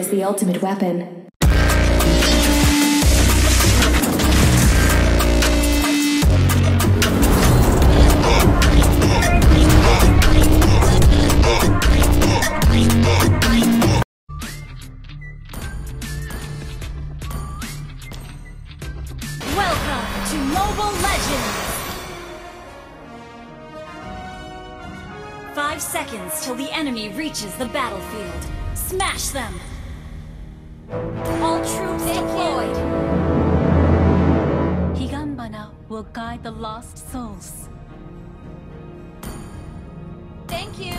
is the ultimate weapon. Five seconds till the enemy reaches the battlefield. Smash them! All troops deployed. Higanbana will guide the lost souls. Thank you.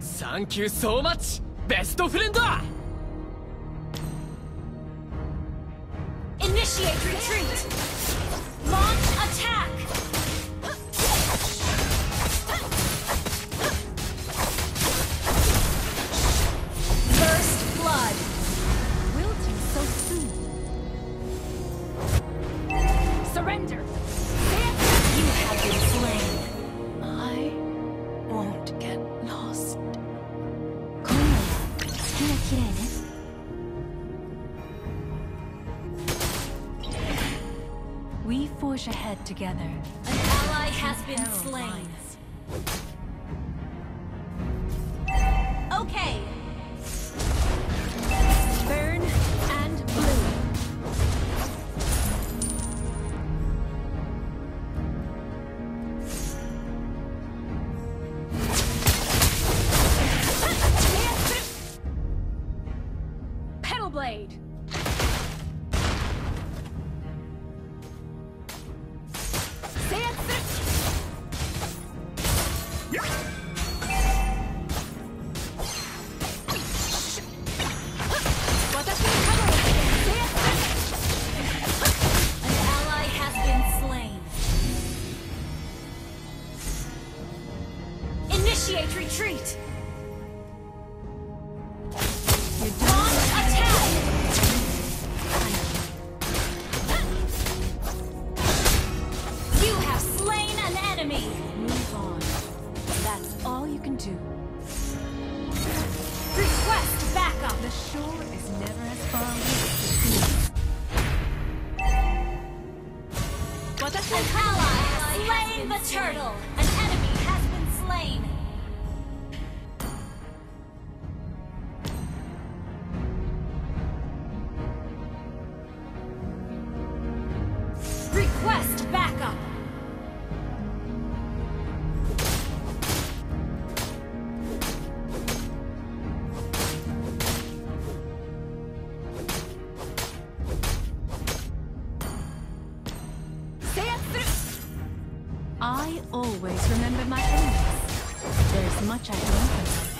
Thank you so much, best friend. Initiate retreat. Launch together. An ally has been slain. always remember my enemies. There's much I can learn.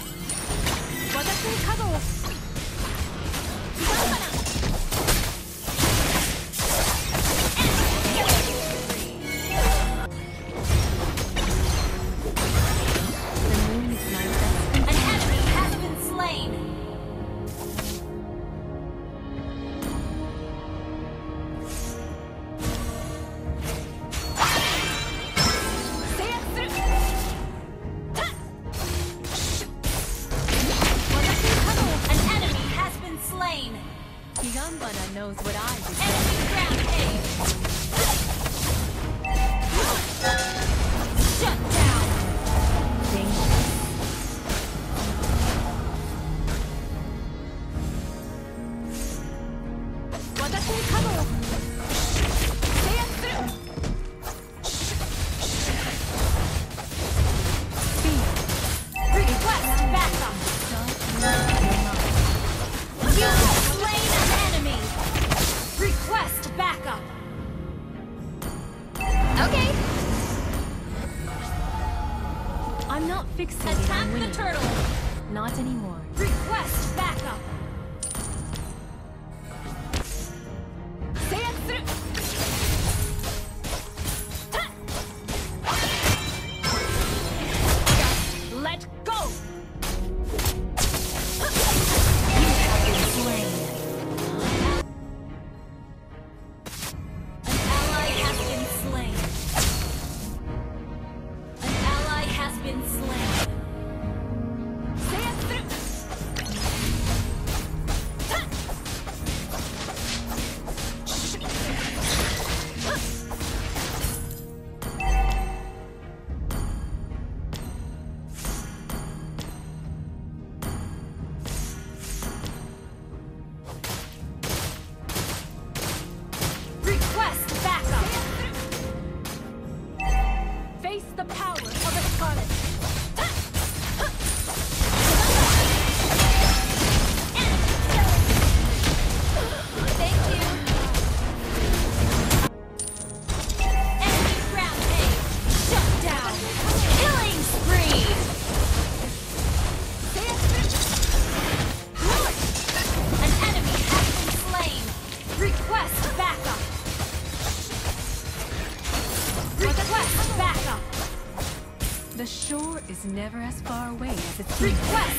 never as far away as it seems. Request!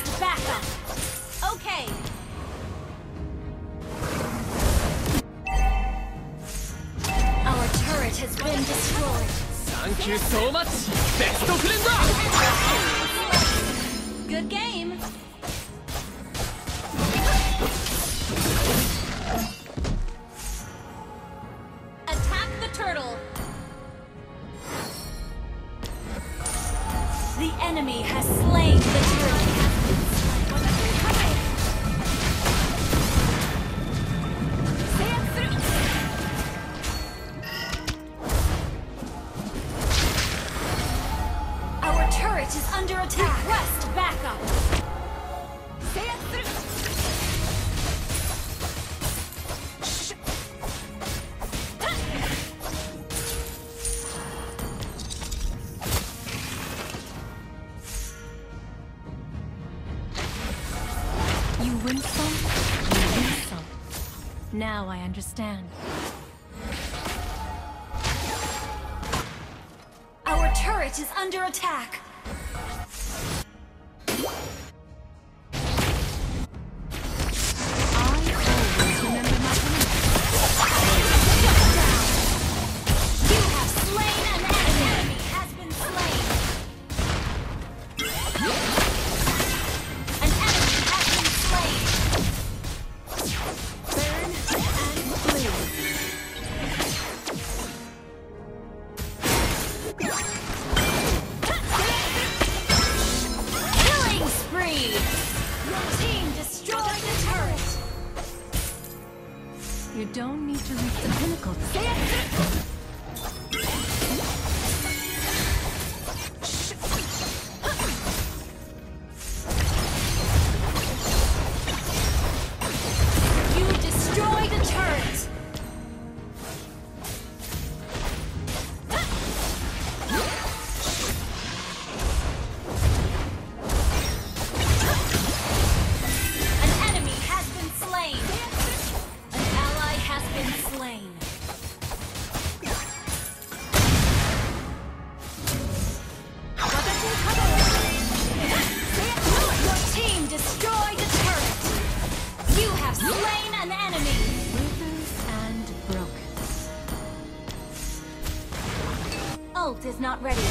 Now I understand. Our turret is under attack! not ready.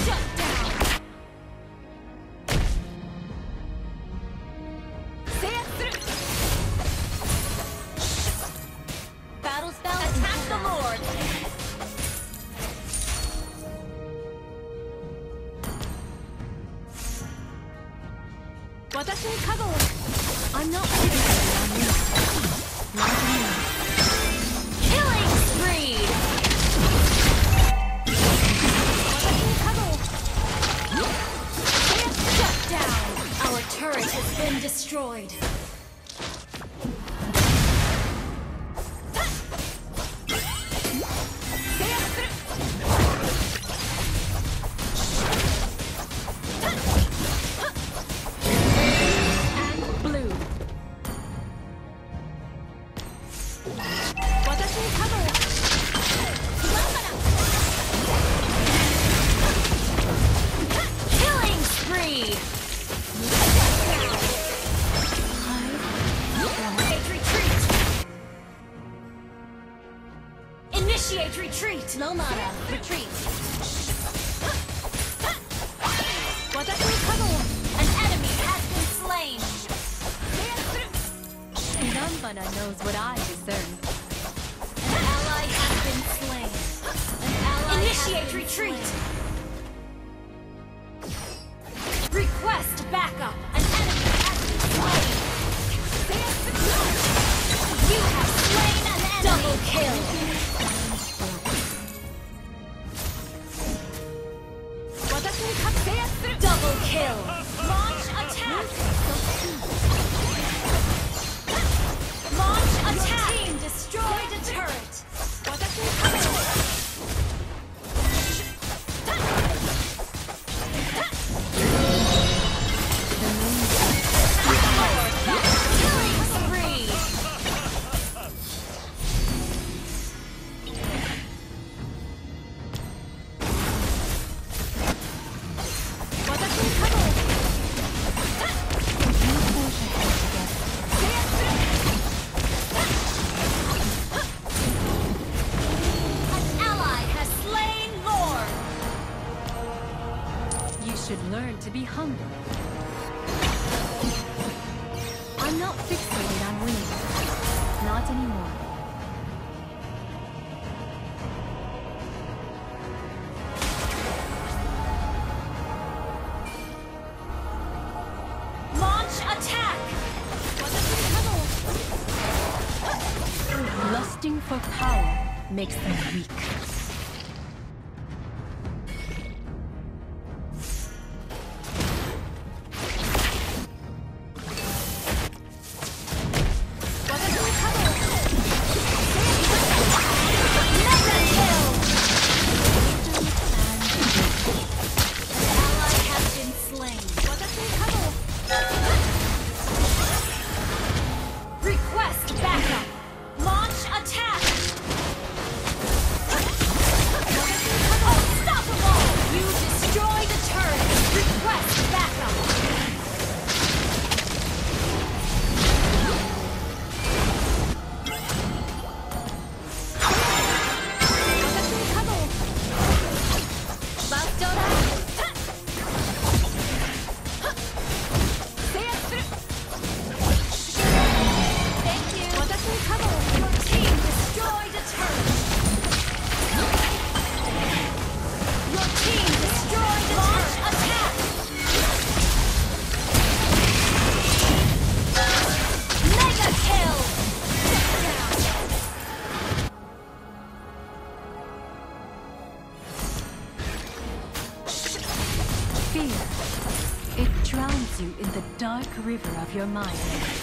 your mind.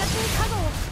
戦う覚を。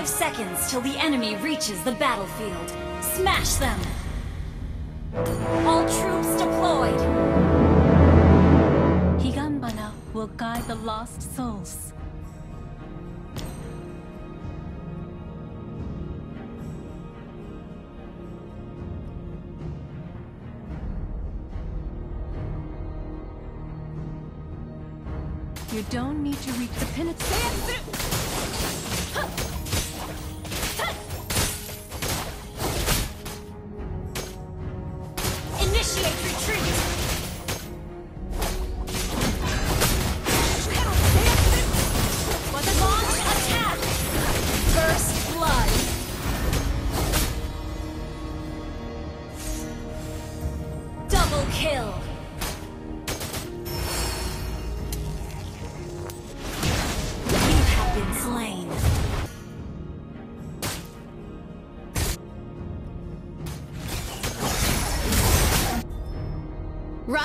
five seconds till the enemy reaches the battlefield. Smash them! All troops deployed! Higanbana will guide the lost souls. You don't need to reach the pinnacle.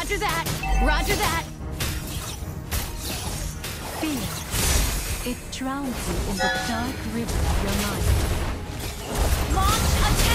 Roger that. Roger that. Fear. It drowns you in the dark river of your mind. Launch attack!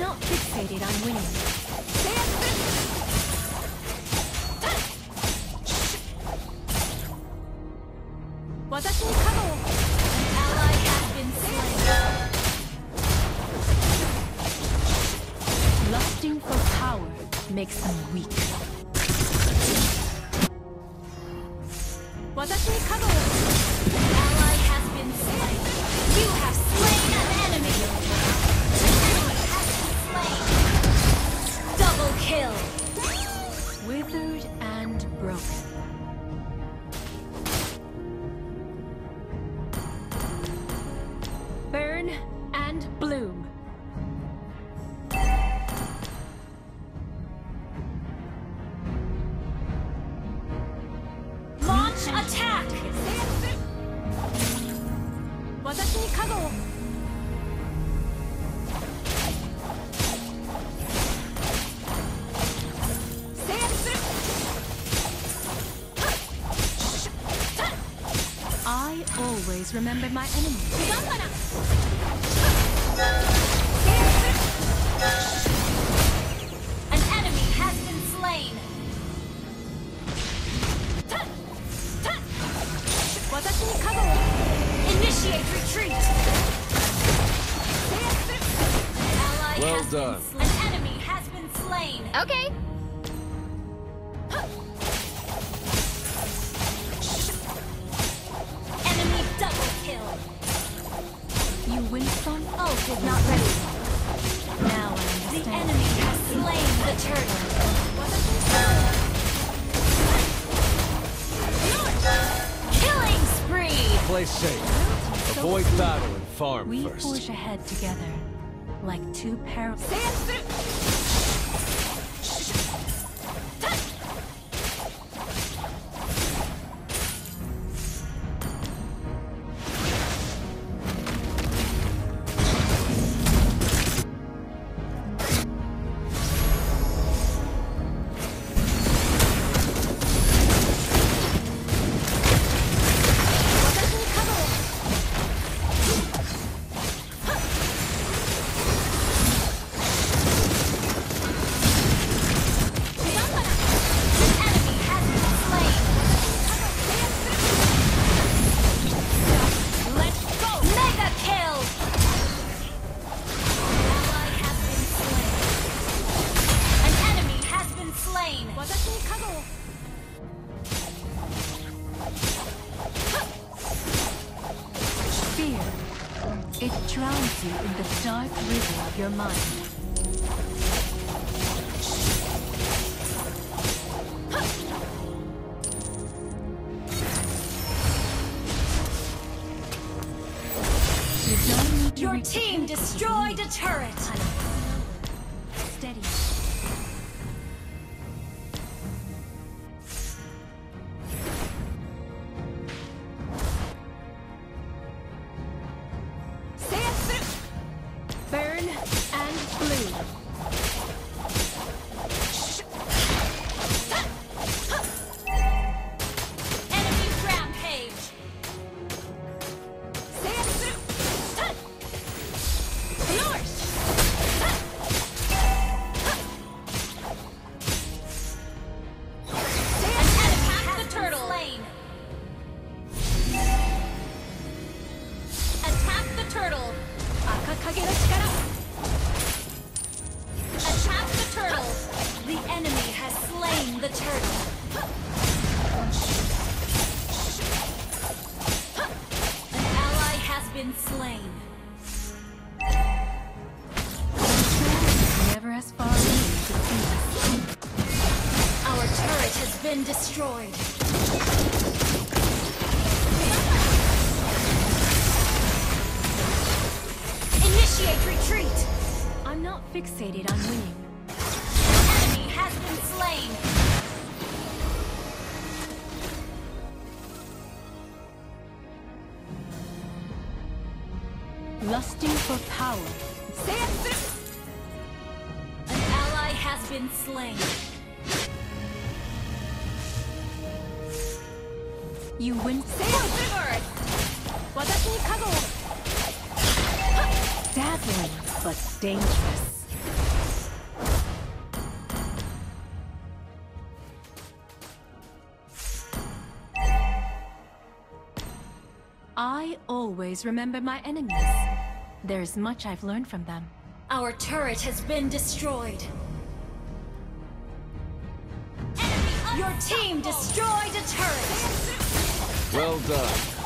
not fixated on winning. Always remember my enemy. two pairs. your mind. You your team destroyed a turret! Steady. Been destroyed. Initiate retreat. I'm not fixated on winning. An enemy has been slain. Lusting for power. An ally has been slain. You win. Watashi ni kago wo. Dazzling, but dangerous. I always remember my enemies. There's much I've learned from them. Our turret has been destroyed. Your team destroyed a turret. Well done.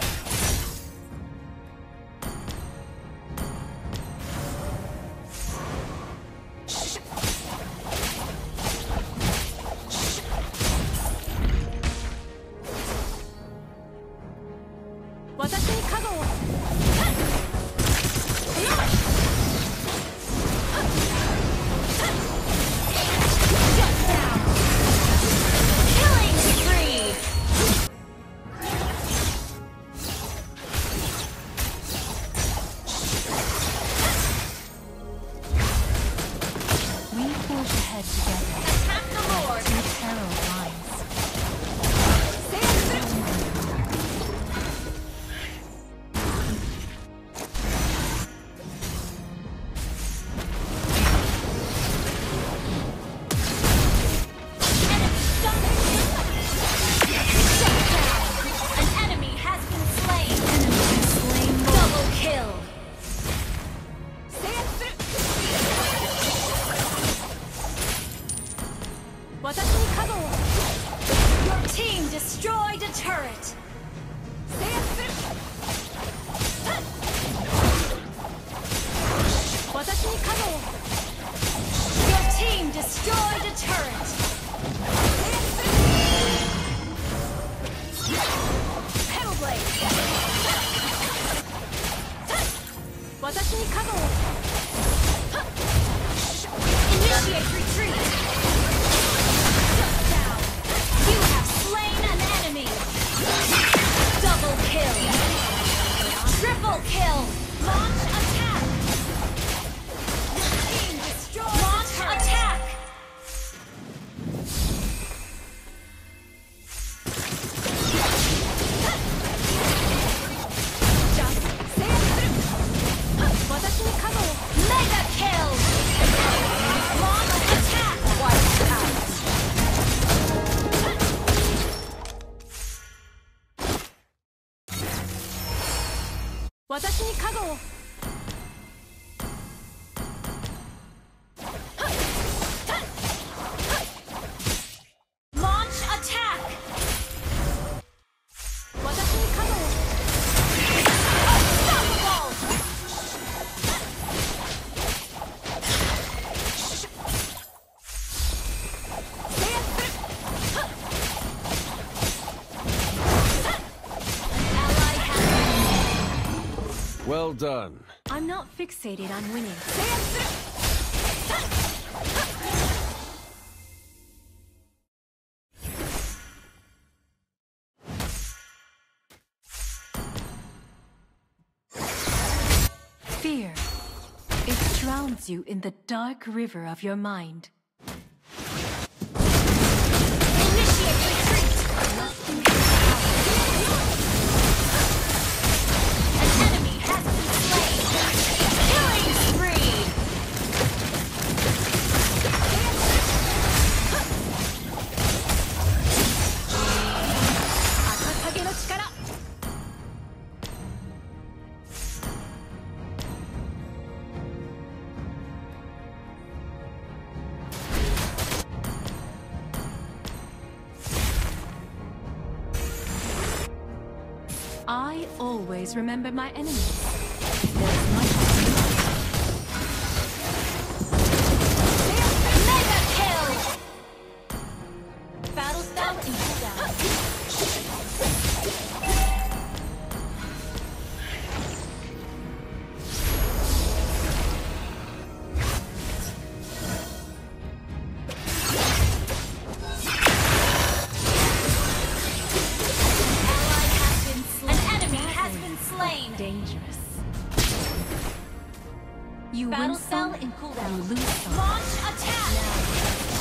私に加護を。Done. I'm not fixated on winning. Fear. It drowns you in the dark river of your mind. Remember my enemies. slain. Dangerous. You Battle win some, and cooldown. You lose some. Launch attack.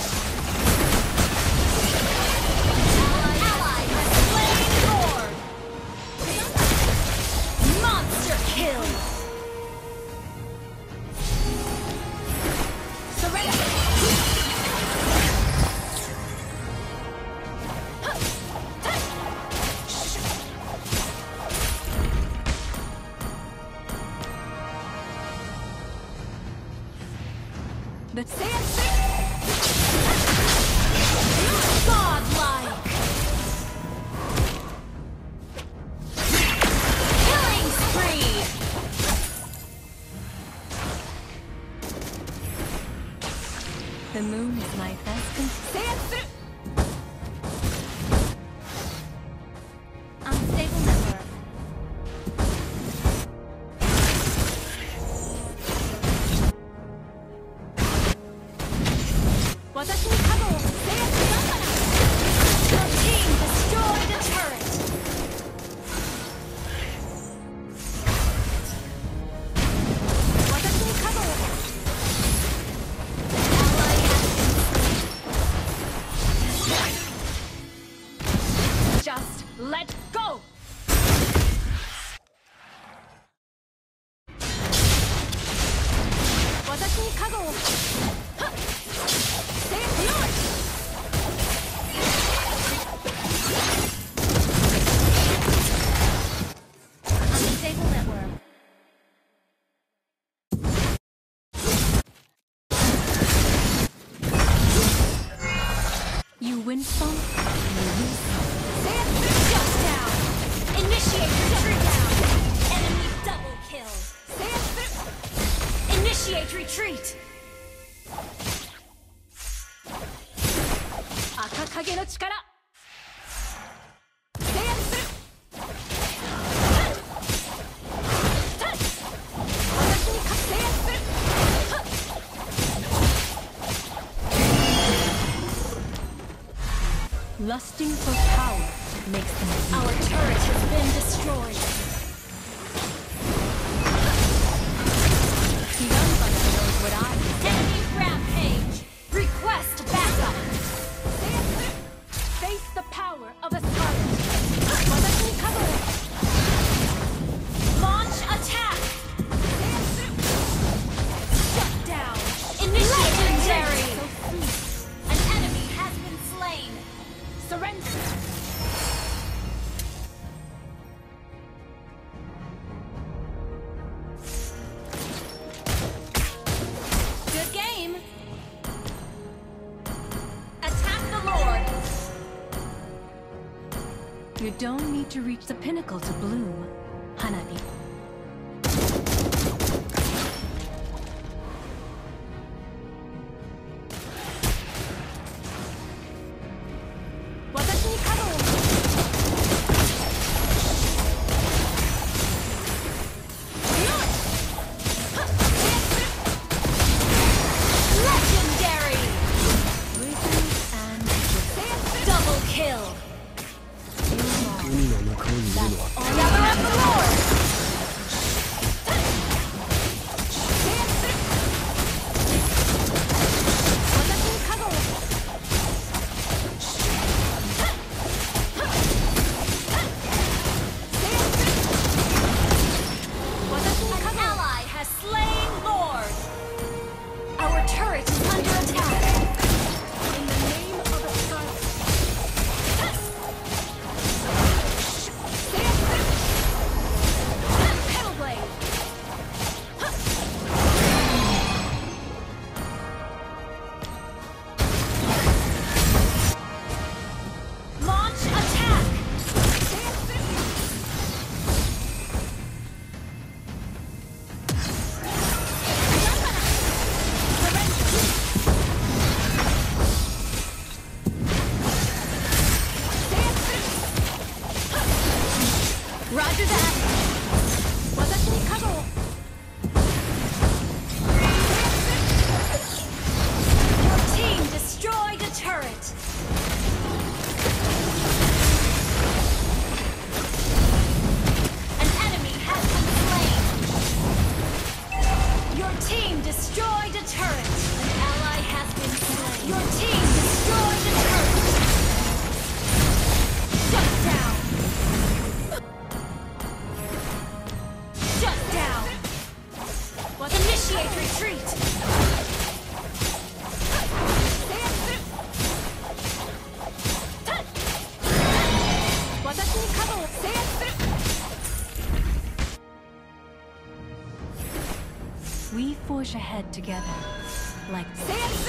私に win Initiate retreat retreat! Akakage no chikara! Lusting for power makes them. Our turret has been destroyed. pinnacle to bloom, Hanabi. head together, like this.